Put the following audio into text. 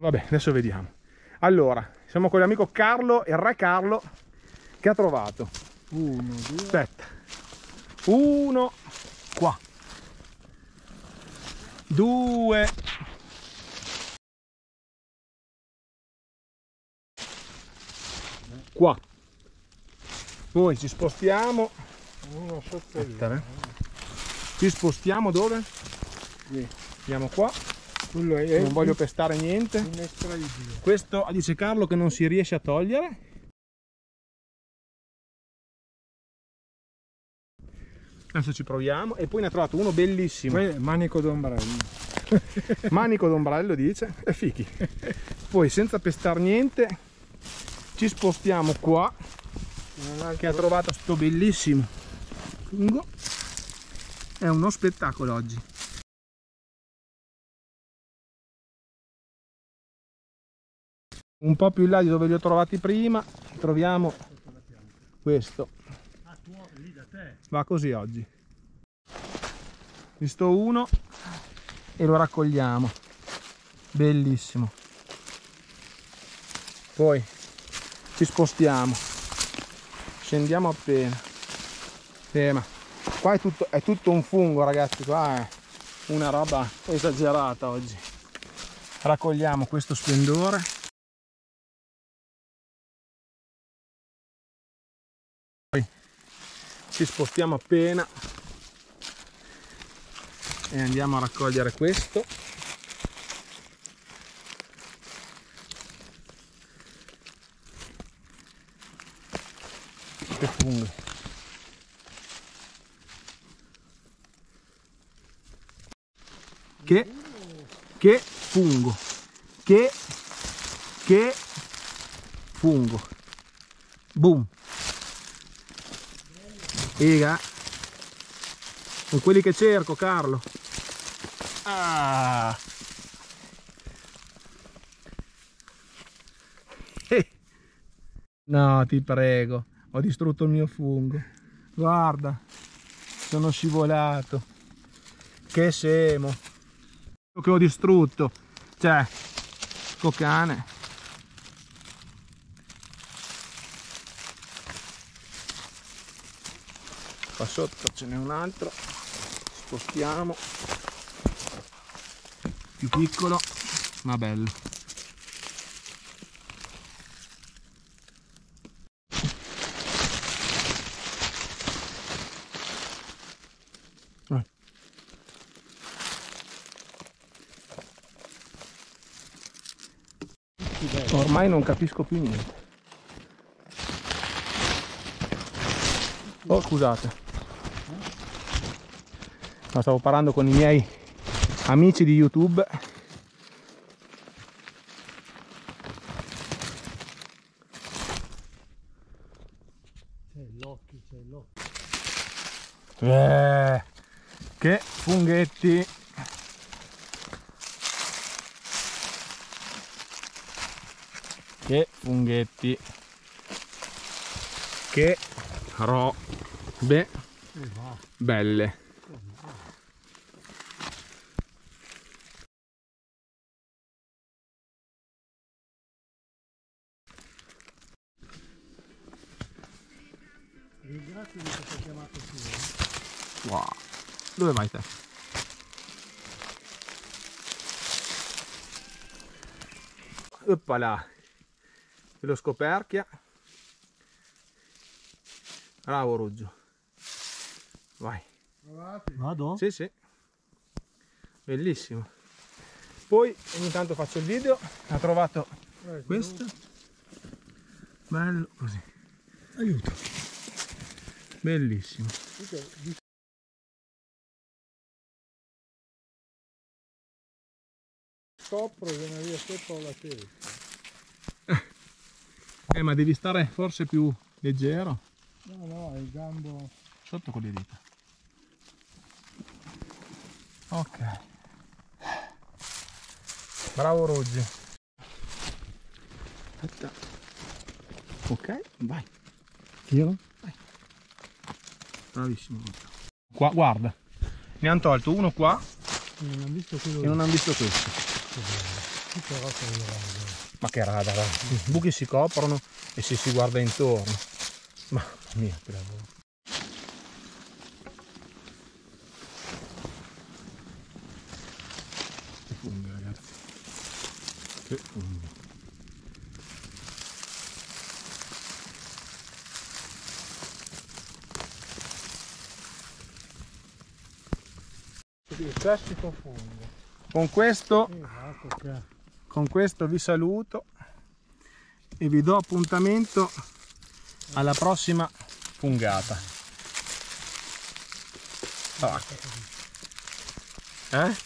Vabbè, adesso vediamo. Allora, siamo con l'amico Carlo, il re Carlo, che ha trovato. Uno, due. Aspetta. Uno qua. Due. Qua. Poi ci spostiamo. Uno sotto. Aspetta, eh. Ci spostiamo dove? Andiamo qua. Quello è Non voglio pestare niente. Questo dice Carlo che non si riesce a togliere. Adesso ci proviamo. E poi ne ha trovato uno bellissimo. Manico d'ombrello. Manico d'ombrello dice. E fichi. Poi senza pestare niente ci spostiamo qua. Che ha trovato sto bellissimo fungo. È uno spettacolo oggi. Un po' più in là di dove li ho trovati prima troviamo questo. Va così oggi. Visto uno e lo raccogliamo. Bellissimo. Poi ci spostiamo. Scendiamo appena. Eh, ma qua è tutto, è tutto un fungo ragazzi, qua è una roba esagerata oggi. Raccogliamo questo splendore. Ci spostiamo appena e andiamo a raccogliere questo. Che fungo. Che che fungo. Che che fungo. Boom. Figa. Sono quelli che cerco, Carlo. Ah. Eh. No, ti prego. Ho distrutto il mio fungo. Guarda. Sono scivolato. Che semo. Che ho distrutto. Cioè, sto qua sotto ce n'è un altro. Spostiamo. Più piccolo ma bello. Ormai non capisco più niente. Oh scusate No, stavo parlando con i miei amici di YouTube. C'è l'occhio, c'è l'occhio. Eh, che funghetti! Che funghetti! Che robe E va. belle! Ringrazio di aver chiamato tu. Wow. Dove vai te? Oppala. Lo scoperchia. Bravo Ruggio. Vai. Provate. Vado? Sì, sì. Bellissimo. Poi ogni tanto faccio il video. Ha trovato Eh, questo. Bello così. Aiuto. Bellissimo. Scopro che non riesco a la testa. Eh, ma devi stare forse più leggero. No, no, il gambo. Sotto con le dita. Ok. Bravo Ruggi. Aspetta. Ok, vai. Tiro? Bravissimo. Qua, guarda. Ne hanno tolto uno qua Non ho visto quello e non hanno visto questo. Ma che radar, eh. i buchi si coprono e si si guarda intorno. Mamma mia, che lavoro. Che funghi ragazzi. Che funghi. Il classico fungo. Con questo che con questo vi saluto e vi do appuntamento alla prossima fungata. Ah. Eh?